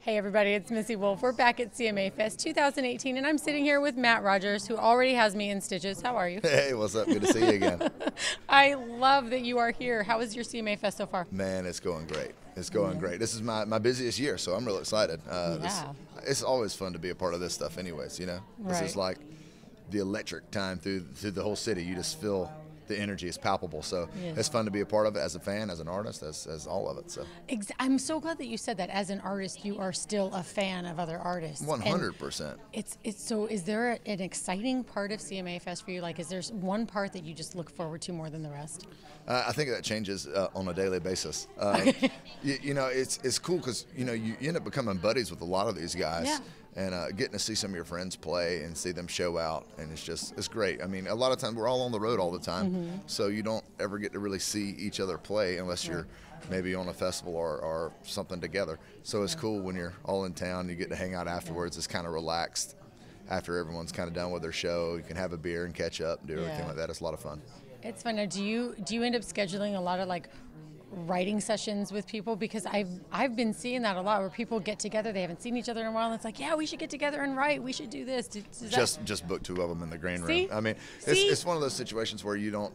Hey everybody, it's Missy Wolf. We're back at CMA Fest 2018 and I'm sitting here with Matt Rogers who already has me in stitches. How are you? Hey, what's up? Good to see you again. I love that you are here. How is your CMA Fest so far? Man, it's going great. It's going yeah. great. This is my, my busiest year, so I'm real excited. Uh, yeah. This, it's always fun to be a part of this stuff anyways, you know? This right. is like the electric time through through the whole city. You just feel the energy is palpable. So it's fun to be a part of it as a fan, as an artist, as, as all of it. So I'm so glad that you said that. As an artist, you are still a fan of other artists. 100 percent. It's it's so. Is there an exciting part of CMA Fest for you? Like, is there one part that you just look forward to more than the rest? Uh, I think that changes uh, on a daily basis. Uh, you, you, know, it's it's cool because you know you, you end up becoming buddies with a lot of these guys. Yeah and uh, getting to see some of your friends play and see them show out and it's just it's great i mean a lot of times we're all on the road all the time mm-hmm. so you don't ever get to really see each other play unless you're maybe on a festival or, or something together so it's yeah. cool when you're all in town you get to hang out afterwards yeah. it's kind of relaxed after everyone's kind of done with their show you can have a beer and catch up and do everything like that it's a lot of fun it's fun now do you do you end up scheduling a lot of like writing sessions with people because I've I've been seeing that a lot where people get together they haven't seen each other in a while and it's like yeah we should get together and write. We should do this. Just just book two of them in the green room. See? I mean it's, it's one of those situations where you don't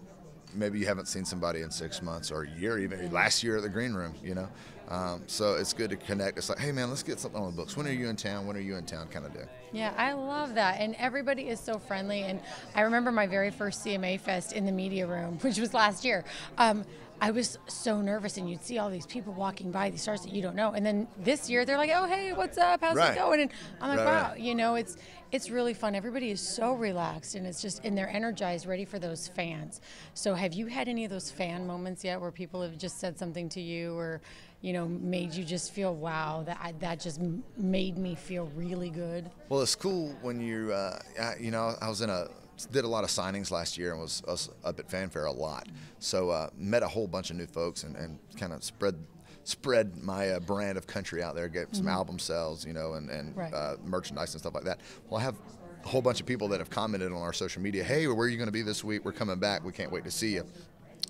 maybe you haven't seen somebody in six months or a year even last year at the green room you know um, so it's good to connect it's like hey man let's get something on the books when are you in town when are you in town kind of deal yeah I love that and everybody is so friendly and I remember my very first CMA fest in the media room which was last year um, I was so nervous, and you'd see all these people walking by, these stars that you don't know, and then this year they're like, "Oh, hey, what's up? How's right. it going?" And I'm like, right, "Wow, right. you know, it's it's really fun. Everybody is so relaxed, and it's just and they're energized, ready for those fans." So, have you had any of those fan moments yet, where people have just said something to you, or you know, made you just feel, "Wow, that that just made me feel really good"? Well, it's cool when you, uh, you know, I was in a did a lot of signings last year and was, was up at Fan Fair a lot. So uh, met a whole bunch of new folks and, and kind of spread spread my uh, brand of country out there, get some mm-hmm. album sales, you know, and, and right. uh, merchandise and stuff like that. Well, I have a whole bunch of people that have commented on our social media, hey, where are you going to be this week? We're coming back. We can't wait to see you.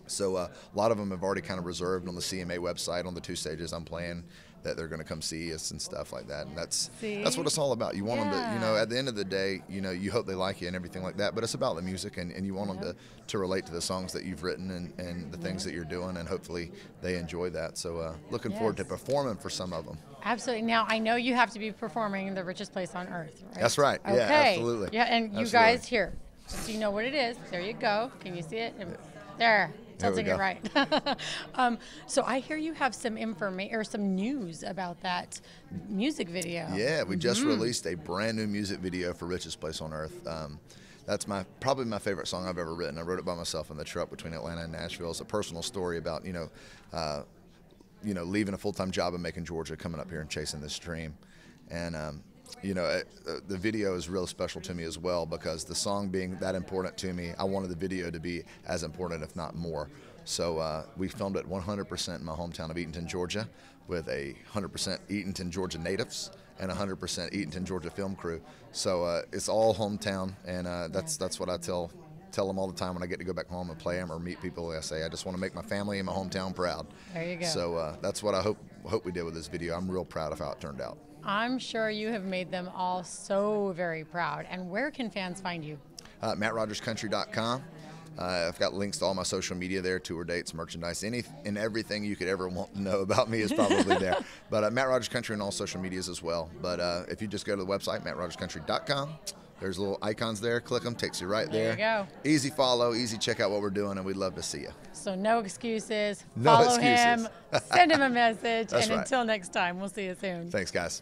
So uh, a lot of them have already kind of reserved on the CMA website on the two stages I'm playing that they're going to come see us and stuff like that. And that's see? that's what it's all about. You want yeah. them to, you know, at the end of the day, you know, you hope they like you and everything like that. But it's about the music, and, and you want yep. them to, to relate to the songs that you've written and, and the things that you're doing, and hopefully they enjoy that. So uh, looking yes. forward to performing for some of them. Absolutely. Now I know you have to be performing in the richest place on earth, right? That's right. Okay. Yeah, absolutely. Yeah, and you absolutely. guys here, so you know what it is. There you go. Can you see it? There tilting it right. um, so I hear you have some information or some news about that music video. Yeah, we just mm-hmm. released a brand new music video for "Richest Place on Earth." Um, that's my probably my favorite song I've ever written. I wrote it by myself in the truck between Atlanta and Nashville. It's a personal story about you know, uh, you know, leaving a full time job and Macon Georgia, coming up here and chasing this dream, and um, you know, it, uh, the video is real special to me as well because the song being that important to me, I wanted the video to be as important, if not more. So uh, we filmed it 100% in my hometown of Eatonton, Georgia, with a 100% Eatonton, Georgia natives and 100% Eatonton, Georgia film crew. So uh, it's all hometown, and uh, that's that's what I tell tell them all the time when I get to go back home and play them or meet people. I say I just want to make my family and my hometown proud. There you go. So uh, that's what I hope hope we did with this video. I'm real proud of how it turned out. I'm sure you have made them all so very proud. And where can fans find you? Uh, MattRogersCountry.com. Uh, I've got links to all my social media there, tour dates, merchandise, any and everything you could ever want to know about me is probably there. But uh, Matt Rogers Country on all social medias as well. But uh, if you just go to the website, mattrogerscountry.com, there's little icons there. Click them, takes you right there. There you go. Easy follow, easy check out what we're doing, and we'd love to see you. So no excuses. No follow excuses. him, send him a message, and right. until next time, we'll see you soon. Thanks, guys.